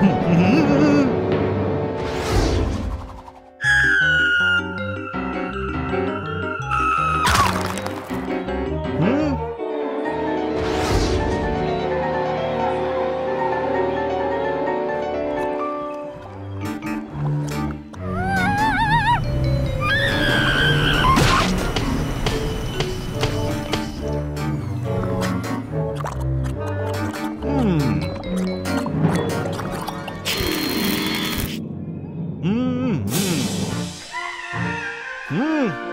Thank you. 嗯。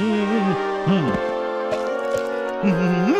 嗯嗯嗯嗯嗯嗯。